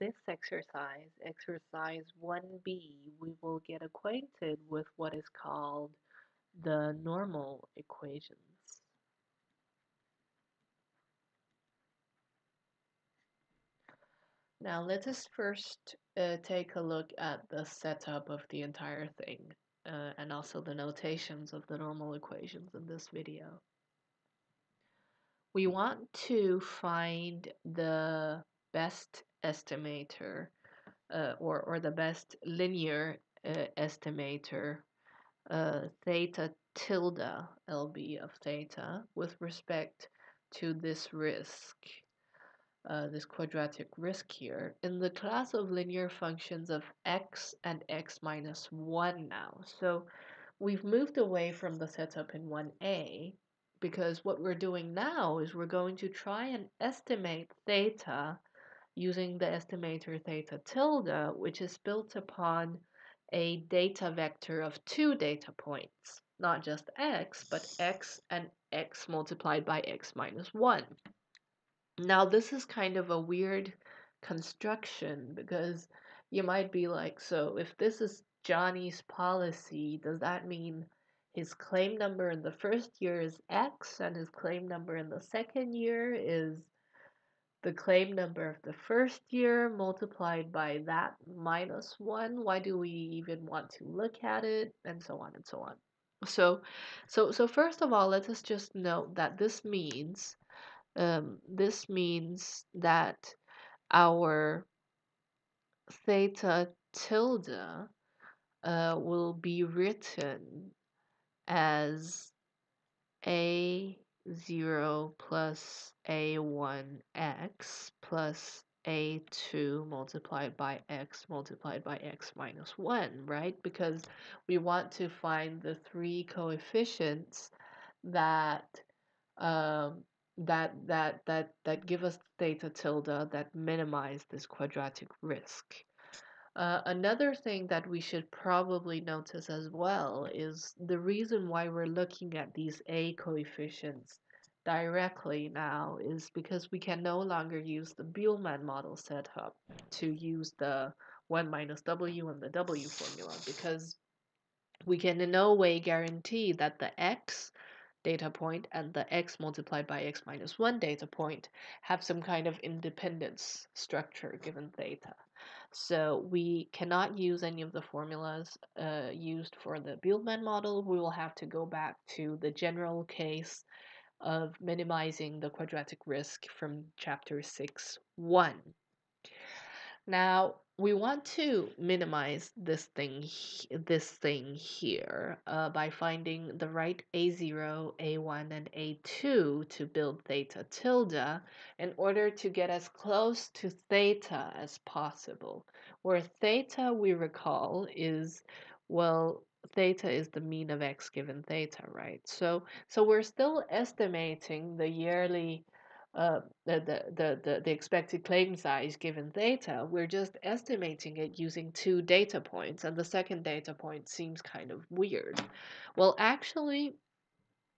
this exercise, exercise 1b, we will get acquainted with what is called the normal equations. Now let us first uh, take a look at the setup of the entire thing uh, and also the notations of the normal equations in this video. We want to find the best estimator uh, or, or the best linear uh, estimator uh, theta tilde LB of theta with respect to this risk, uh, this quadratic risk here, in the class of linear functions of x and x minus 1 now. So we've moved away from the setup in 1a because what we're doing now is we're going to try and estimate theta using the estimator theta tilde, which is built upon a data vector of two data points, not just x, but x and x multiplied by x minus 1. Now, this is kind of a weird construction because you might be like, so if this is Johnny's policy, does that mean his claim number in the first year is X and his claim number in the second year is the claim number of the first year multiplied by that minus 1 why do we even want to look at it? And so on and so on. So so so first of all let us just note that this means um, this means that our theta tilde uh, will be written as a 0 plus a1x plus a2 multiplied by x multiplied by x minus 1, right? Because we want to find the three coefficients that um, that that that that give us theta tilde that minimize this quadratic risk. Uh, another thing that we should probably notice as well is the reason why we're looking at these A coefficients directly now is because we can no longer use the Bühlmann model setup to use the 1 minus W and the W formula because we can in no way guarantee that the X data point and the x multiplied by x minus 1 data point have some kind of independence structure given theta. So we cannot use any of the formulas uh, used for the Bühlmann model. We will have to go back to the general case of minimizing the quadratic risk from chapter 6 1. Now, we want to minimize this thing this thing here uh, by finding the right a0 a1 and a2 to build theta tilde in order to get as close to theta as possible. Where theta we recall is well theta is the mean of x given theta right? So so we're still estimating the yearly uh, the, the, the, the expected claim size given theta, we're just estimating it using two data points, and the second data point seems kind of weird. Well, actually,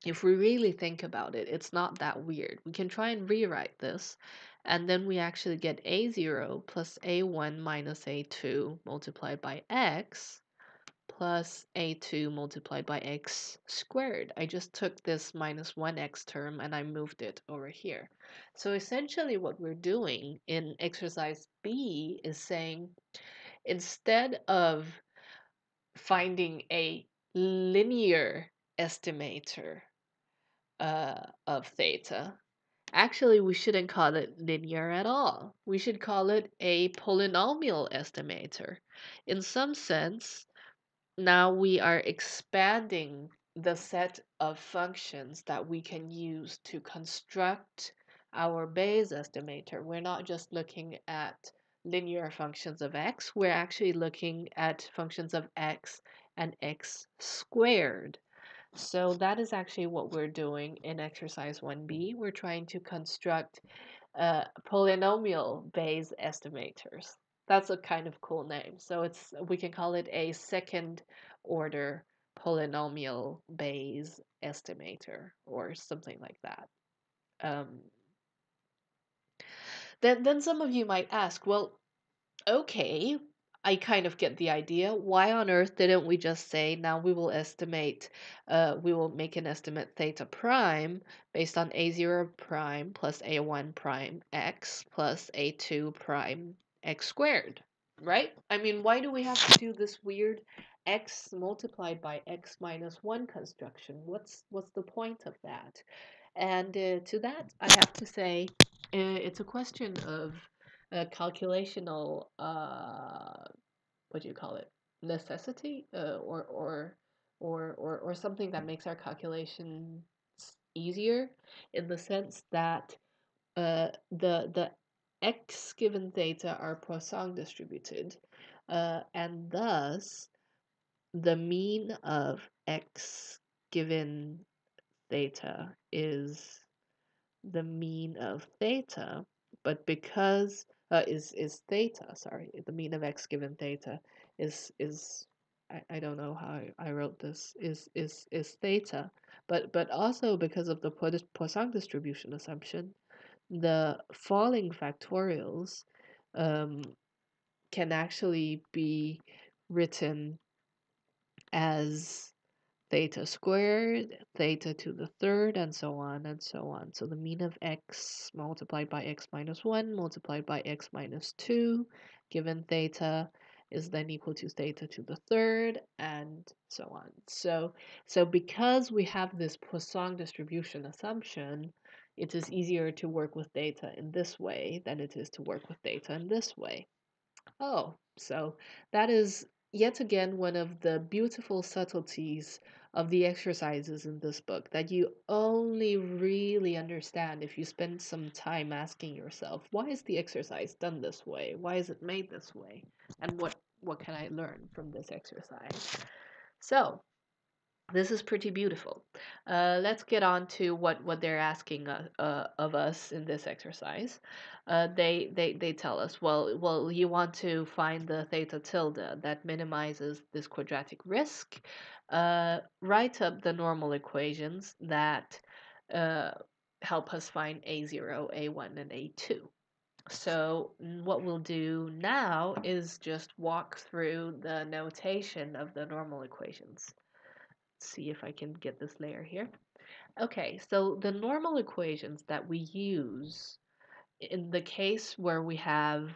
if we really think about it, it's not that weird. We can try and rewrite this, and then we actually get a0 plus a1 minus a2 multiplied by x plus a2 multiplied by x squared. I just took this minus 1x term and I moved it over here. So essentially what we're doing in exercise B is saying instead of finding a linear estimator uh, of theta, actually we shouldn't call it linear at all. We should call it a polynomial estimator. In some sense, now we are expanding the set of functions that we can use to construct our Bayes estimator. We're not just looking at linear functions of x, we're actually looking at functions of x and x squared. So that is actually what we're doing in exercise 1b. We're trying to construct uh, polynomial Bayes estimators. That's a kind of cool name. So it's we can call it a second order polynomial Bayes estimator or something like that. Um, then, then some of you might ask, well, okay, I kind of get the idea. Why on earth didn't we just say now we will estimate, uh, we will make an estimate theta prime based on a0 prime plus a1 prime x plus a2 prime x squared, right? I mean, why do we have to do this weird x multiplied by x minus 1 construction? What's, what's the point of that? And uh, to that, I have to say, uh, it's a question of a calculational uh, what do you call it necessity uh, or or or or or something that makes our calculations easier in the sense that uh, the the x given theta are Poisson distributed uh, and thus the mean of x given theta is the mean of theta but because uh, is is theta. Sorry, the mean of x given theta is is I, I don't know how I wrote this is is is theta, but but also because of the Poisson distribution assumption, the falling factorials um, can actually be written as theta squared, theta to the third, and so on and so on. So the mean of x multiplied by x minus 1 multiplied by x minus 2 given theta is then equal to theta to the third and so on. So, so because we have this Poisson distribution assumption, it is easier to work with data in this way than it is to work with data in this way. Oh, so that is yet again one of the beautiful subtleties of the exercises in this book that you only really understand if you spend some time asking yourself, why is the exercise done this way? Why is it made this way? And what, what can I learn from this exercise? So, this is pretty beautiful. Uh, let's get on to what, what they're asking uh, uh, of us in this exercise. Uh, they, they, they tell us, well, well, you want to find the theta tilde that minimizes this quadratic risk. Uh, write up the normal equations that uh, help us find A0, A1, and A2. So what we'll do now is just walk through the notation of the normal equations see if I can get this layer here. Okay, so the normal equations that we use in the case where we have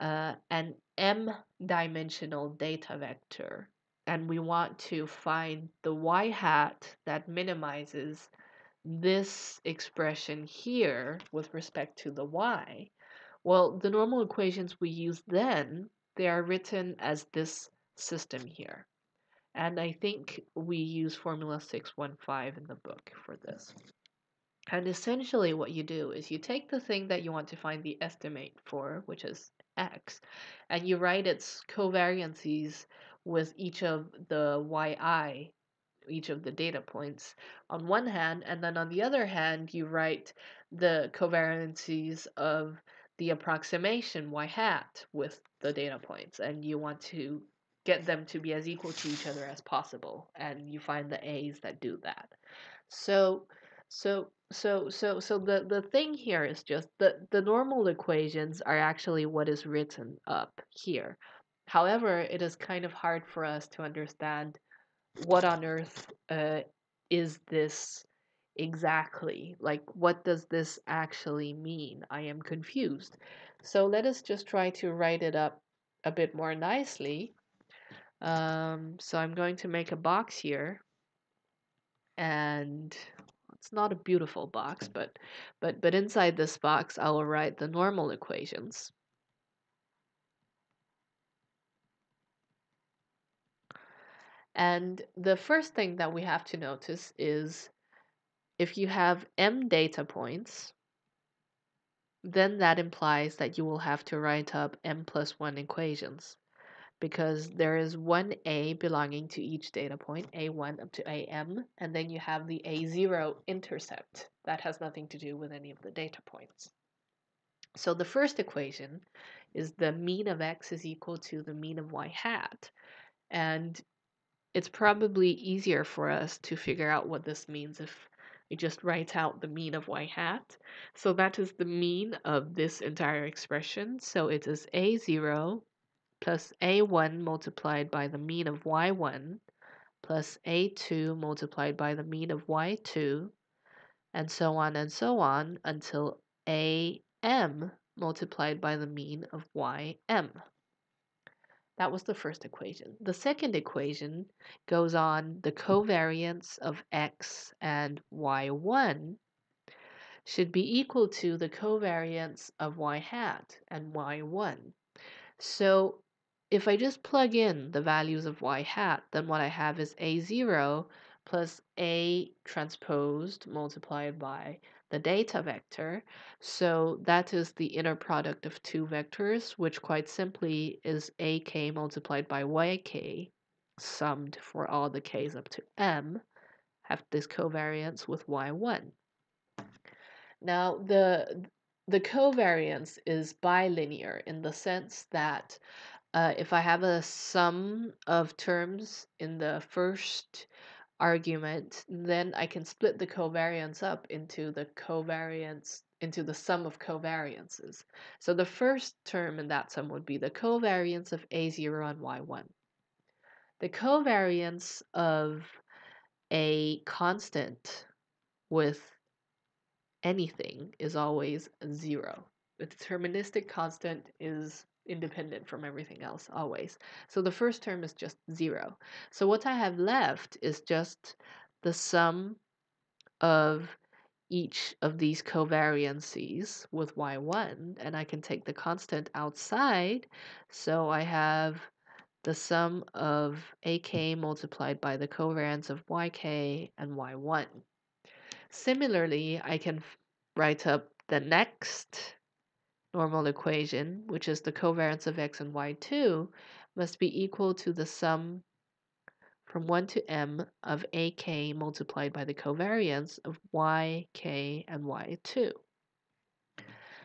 uh, an m-dimensional data vector and we want to find the y hat that minimizes this expression here with respect to the y, well, the normal equations we use then, they are written as this system here. And I think we use formula 615 in the book for this. And essentially what you do is you take the thing that you want to find the estimate for, which is x, and you write its covariances with each of the yi, each of the data points on one hand, and then on the other hand, you write the covariances of the approximation y hat with the data points, and you want to get them to be as equal to each other as possible and you find the a's that do that. So so so so so the the thing here is just the the normal equations are actually what is written up here. However it is kind of hard for us to understand what on earth uh, is this exactly? Like what does this actually mean? I am confused. So let us just try to write it up a bit more nicely um, so I'm going to make a box here. And it's not a beautiful box, but, but, but inside this box, I will write the normal equations. And the first thing that we have to notice is if you have m data points, then that implies that you will have to write up m plus 1 equations because there is one A belonging to each data point, A1 up to AM, and then you have the A0 intercept. That has nothing to do with any of the data points. So the first equation is the mean of x is equal to the mean of y hat. And it's probably easier for us to figure out what this means if I just write out the mean of y hat. So that is the mean of this entire expression. So it is a0 plus a1 multiplied by the mean of y1 plus a2 multiplied by the mean of y2 and so on and so on until am multiplied by the mean of ym. That was the first equation. The second equation goes on the covariance of x and y1 should be equal to the covariance of y hat and y1. So if I just plug in the values of y hat, then what I have is a0 plus a transposed multiplied by the data vector. So that is the inner product of two vectors, which quite simply is ak multiplied by yk, summed for all the k's up to m, have this covariance with y1. Now, the the covariance is bilinear in the sense that uh, if I have a sum of terms in the first argument, then I can split the covariance up into the covariance into the sum of covariances. So the first term in that sum would be the covariance of A0 and Y1. The covariance of a constant with anything is always zero. The deterministic constant is independent from everything else always. So the first term is just zero. So what I have left is just the sum of each of these covariances with y1 and I can take the constant outside. So I have the sum of ak multiplied by the covariance of yk and y1. Similarly, I can write up the next normal equation, which is the covariance of x and y2, must be equal to the sum from 1 to m of ak multiplied by the covariance of yk and y2.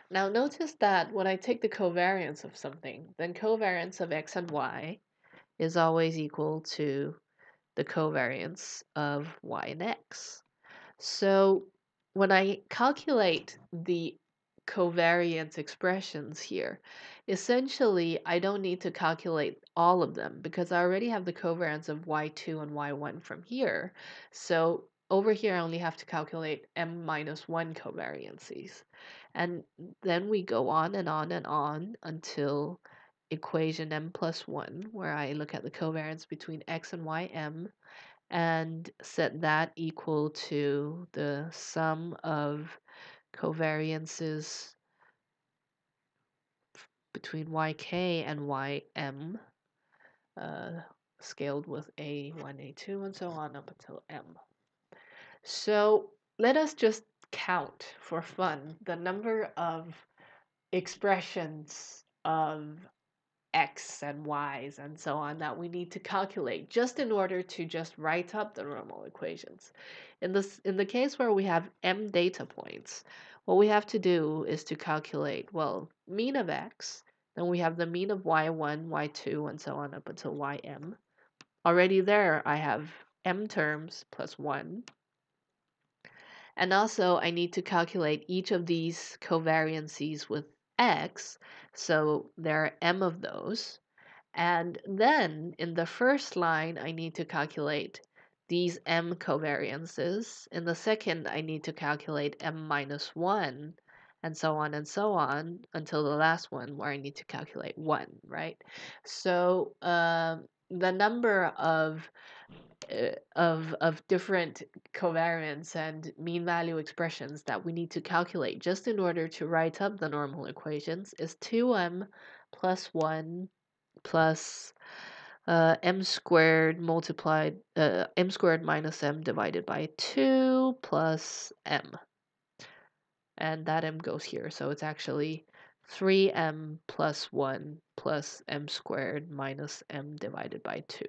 Now notice that when I take the covariance of something, then covariance of x and y is always equal to the covariance of y and x. So when I calculate the covariance expressions here. Essentially, I don't need to calculate all of them because I already have the covariance of y2 and y1 from here. So over here, I only have to calculate m minus 1 covariances. And then we go on and on and on until equation m plus 1, where I look at the covariance between x and ym and set that equal to the sum of covariances between yk and ym uh, scaled with a1, a2, and so on up until m. So let us just count for fun the number of expressions of x and y's and so on that we need to calculate just in order to just write up the normal equations. In this in the case where we have m data points, what we have to do is to calculate, well, mean of x, then we have the mean of y1, y2, and so on up until ym. Already there, I have m terms plus 1. And also, I need to calculate each of these covariances with x, so there are m of those. And then in the first line, I need to calculate these m covariances. In the second, I need to calculate m minus 1, and so on and so on until the last one where I need to calculate 1, right? So um, the number of uh, of of different covariance and mean value expressions that we need to calculate just in order to write up the normal equations is 2m plus 1 plus uh, m squared multiplied uh, m squared minus m divided by 2 plus m. And that m goes here so it's actually 3m plus 1 plus m squared minus m divided by 2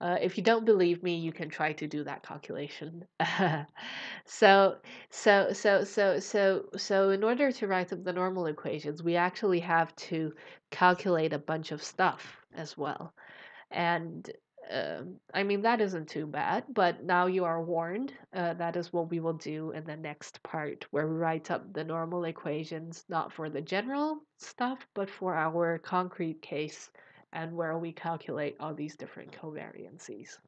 uh, if you don't believe me, you can try to do that calculation. so, so, so, so, so, so, in order to write up the normal equations, we actually have to calculate a bunch of stuff as well. And um, I mean, that isn't too bad, but now you are warned. Uh, that is what we will do in the next part, where we write up the normal equations, not for the general stuff, but for our concrete case, and where we calculate all these different covariances.